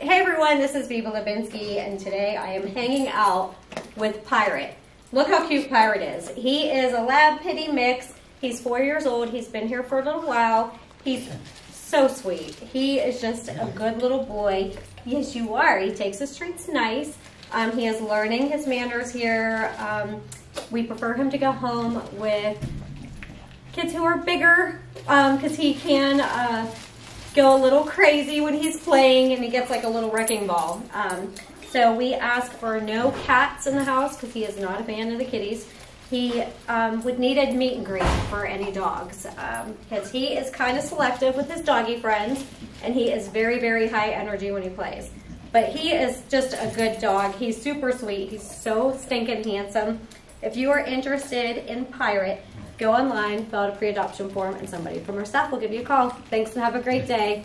Hey everyone, this is Biba Lubenski, and today I am hanging out with Pirate. Look how cute Pirate is. He is a lab pitty mix. He's four years old. He's been here for a little while. He's so sweet. He is just a good little boy. Yes, you are. He takes the streets nice. Um, he is learning his manners here. Um, we prefer him to go home with kids who are bigger because um, he can uh, go a little crazy when he's playing and he gets like a little wrecking ball. Um, so we ask for no cats in the house because he is not a fan of the kitties. He um, would need a meet and greet for any dogs because um, he is kind of selective with his doggy friends and he is very, very high energy when he plays. But he is just a good dog. He's super sweet. He's so stinking handsome. If you are interested in Pirate, go online, fill out a pre-adoption form, and somebody from our staff will give you a call. Thanks and have a great day.